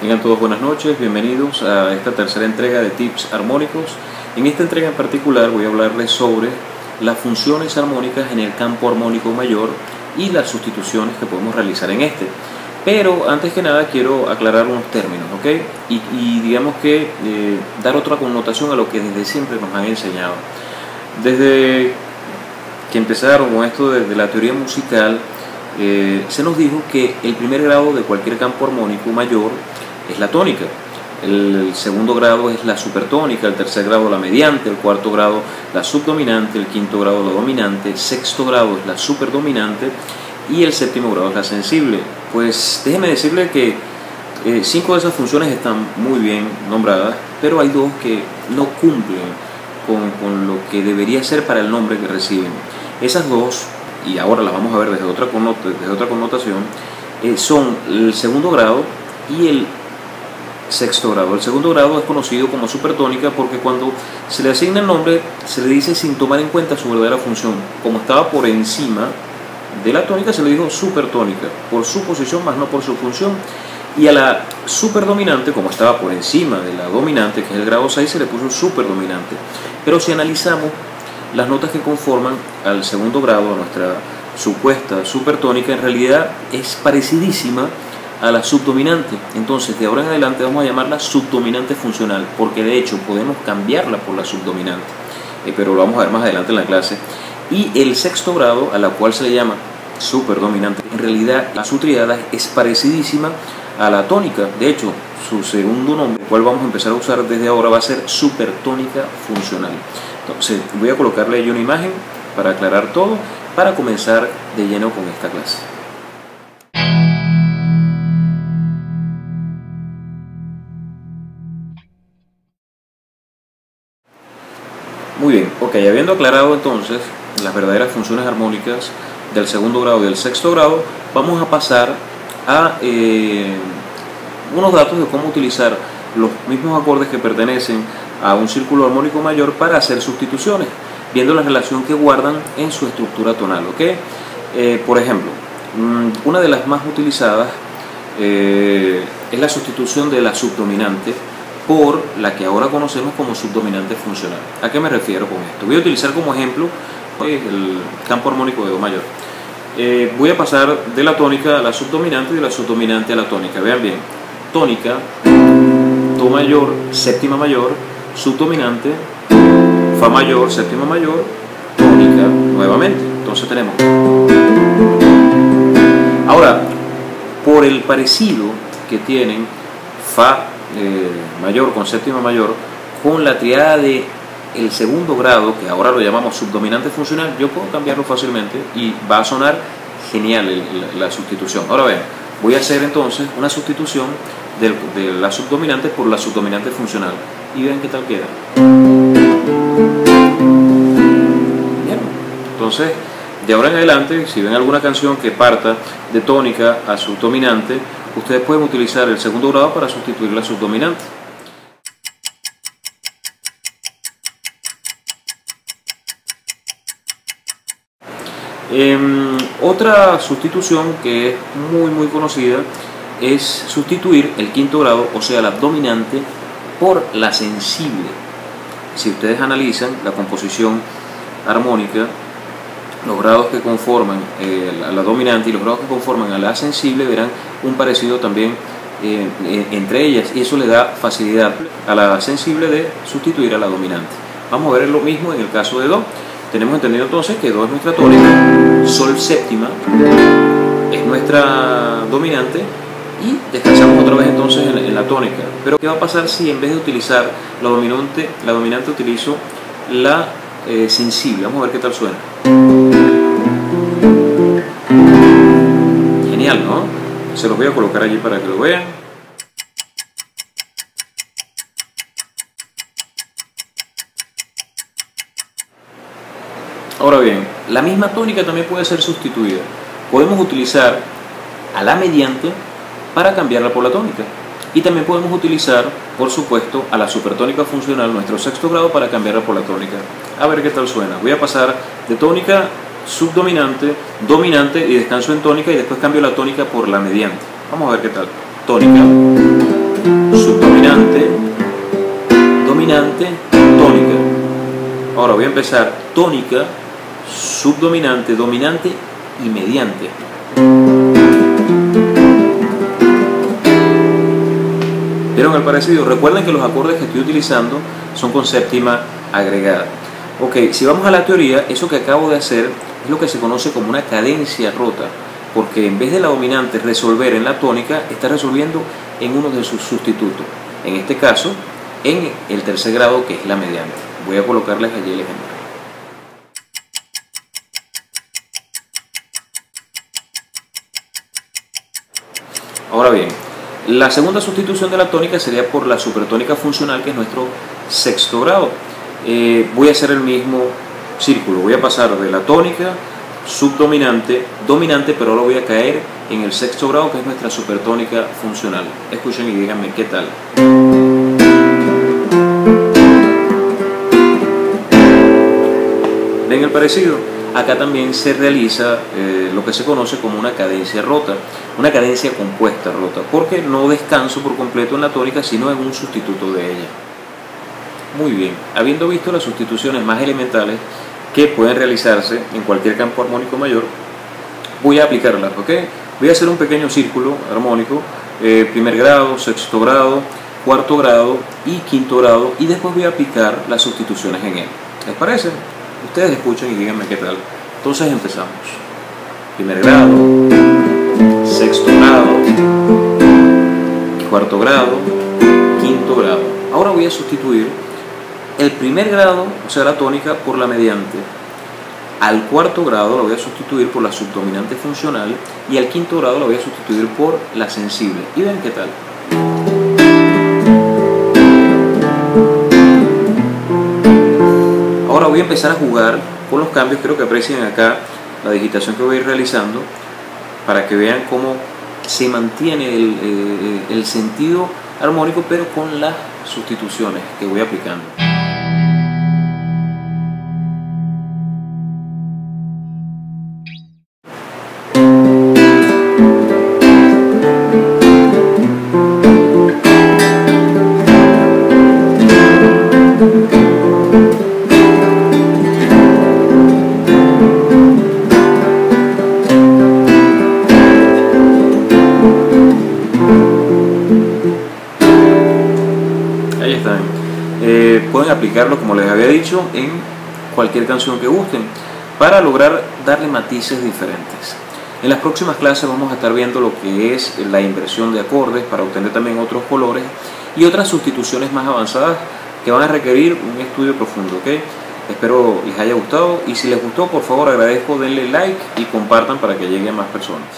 Tengan todos buenas noches, bienvenidos a esta tercera entrega de Tips Armónicos. En esta entrega en particular voy a hablarles sobre las funciones armónicas en el campo armónico mayor y las sustituciones que podemos realizar en este. Pero antes que nada quiero aclarar unos términos, ¿ok? Y, digamos que eh, dar otra connotación a lo que desde siempre nos han enseñado. Desde que empezaron con esto de, la teoría musical, eh, se nos dijo que el primer grado de cualquier campo armónico mayor es la tónica. El, segundo grado es la supertónica, el tercer grado la mediante, el cuarto grado la subdominante, el quinto grado la dominante, el sexto grado es la superdominante y el séptimo grado es la sensible. Pues déjeme decirle que eh, cinco de esas funciones están muy bien nombradas, pero hay dos que no cumplen con, lo que debería ser para el nombre que reciben. Esas dos, y ahora las vamos a ver desde otra, desde otra connotación, eh, son el segundo grado y el sexto grado. El segundo grado es conocido como supertónica porque cuando se le asigna el nombre se le dice sin tomar en cuenta su verdadera función. Como estaba por encima de la tónica se le dijo supertónica, por su posición más no por su función. Y a la superdominante, como estaba por encima de la dominante, que es el grado 6, se le puso superdominante. Pero si analizamos las notas que conforman al segundo grado, a nuestra supuesta supertónica, en realidad es parecidísima a la subdominante. Entonces, de ahora en adelante vamos a llamarla subdominante funcional, porque de hecho podemos cambiarla por la subdominante, eh, pero lo vamos a ver más adelante en la clase. Y el sexto grado, a la cual se le llama superdominante, en realidad la su triada es parecidísima a la tónica. De hecho, su segundo nombre, el cual vamos a empezar a usar desde ahora, va a ser supertónica funcional. Entonces, voy a colocarle ahí una imagen para aclarar todo, para comenzar de lleno con esta clase. Muy bien, ok, habiendo aclarado entonces las verdaderas funciones armónicas del segundo grado y del sexto grado, vamos a pasar a eh, unos datos de cómo utilizar los mismos acordes que pertenecen a un círculo armónico mayor para hacer sustituciones, viendo la relación que guardan en su estructura tonal. ¿ok? Eh, por ejemplo, mm, una de las más utilizadas eh, es la sustitución de la subdominante por la que ahora conocemos como subdominante funcional. ¿A qué me refiero con esto? Voy a utilizar como ejemplo el campo armónico de Do mayor. Eh, voy a pasar de la tónica a la subdominante y de la subdominante a la tónica. Vean bien, tónica, Do mayor, séptima mayor, subdominante, Fa mayor, séptima mayor, tónica nuevamente. Entonces tenemos. Ahora, por el parecido que tienen Fa eh, mayor con séptima mayor con la triada de el segundo grado, que ahora lo llamamos subdominante funcional, yo puedo cambiarlo fácilmente y va a sonar genial la sustitución. Ahora vean, voy a hacer entonces una sustitución de la subdominante por la subdominante funcional y vean qué tal queda. Bien. Entonces, de ahora en adelante, si ven alguna canción que parta de tónica a subdominante, ustedes pueden utilizar el segundo grado para sustituir la subdominante. Em, otra sustitución que es muy muy conocida es sustituir el quinto grado, o sea la dominante, por la sensible. Si ustedes analizan la composición armónica, los grados que conforman eh, la dominante y los grados que conforman a la sensible verán un parecido también eh, entre ellas y eso le da facilidad a la sensible de sustituir a la dominante. Vamos a ver lo mismo en el caso de Do. Tenemos entendido entonces que Do es nuestra tónica, Sol séptima es nuestra dominante y descansamos otra vez entonces en la, tónica. Pero ¿qué va a pasar si en vez de utilizar la dominante, la dominante utilizo la sensible? Vamos a ver qué tal suena. Genial, ¿no? Se los voy a colocar allí para que lo vean. Ahora bien, la misma tónica también puede ser sustituida. Podemos utilizar a la mediante para cambiarla por la tónica. Y también podemos utilizar, por supuesto, a la supertónica funcional, nuestro sexto grado, para cambiarla por la tónica. A ver qué tal suena. Voy a pasar de tónica subdominante, dominante y descanso en tónica y después cambio la tónica por la mediante. Vamos a ver qué tal. Tónica. dominante, dominante, tónica. Ahora voy a empezar tónica, subdominante, dominante y mediante. ¿Vieron el parecido? Recuerden que los acordes que estoy utilizando son con séptima agregada. Ok, si vamos a la teoría, eso que acabo de hacer es lo que se conoce como una cadencia rota, porque en vez de la dominante resolver en la tónica, está resolviendo en uno de sus sustitutos. En este caso, en el tercer grado, que es la mediante. Voy a colocarles allí el ejemplo. Ahora bien, la segunda sustitución de la tónica sería por la supertónica funcional, que es nuestro sexto grado. Eh, voy a hacer el mismo círculo, voy a pasar de la tónica, subdominante, dominante, pero ahora voy a caer en el sexto grado, que es nuestra supertónica funcional. Escuchen y díganme qué tal. ¿Ven el parecido? acá también se realiza eh, lo que se conoce como una cadencia rota, una cadencia compuesta rota, porque no descanso por completo en la tónica, sino en un sustituto de ella. Muy bien, habiendo visto las sustituciones más elementales que pueden realizarse en cualquier campo armónico mayor, voy a aplicarlas, ¿ok? Voy a hacer un pequeño círculo armónico, eh, primer grado, sexto grado, cuarto grado y quinto grado, y después voy a aplicar las sustituciones en él. ¿Les parece? Ustedes escuchen y díganme qué tal. Entonces empezamos. Primer grado, sexto grado, cuarto grado, quinto grado. Ahora voy a sustituir el primer grado, o sea, la tónica, por la mediante. Al cuarto grado lo voy a sustituir por la subdominante funcional y al quinto grado lo voy a sustituir por la sensible. Y ven qué tal. voy a empezar a jugar con los cambios, creo que aprecien acá la digitación que voy a ir realizando para que vean cómo se mantiene el, el sentido armónico pero con las sustituciones que voy aplicando. Eh, pueden aplicarlo, como les había dicho, en cualquier canción que gusten para lograr darle matices diferentes. En las próximas clases vamos a estar viendo lo que es la inversión de acordes para obtener también otros colores y otras sustituciones más avanzadas que van a requerir un estudio profundo. ¿okay? Espero les haya gustado y si les gustó por favor agradezco denle like y compartan para que lleguen más personas.